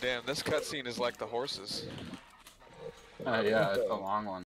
Damn, this cutscene is like the horses. Uh, yeah, it's a long one.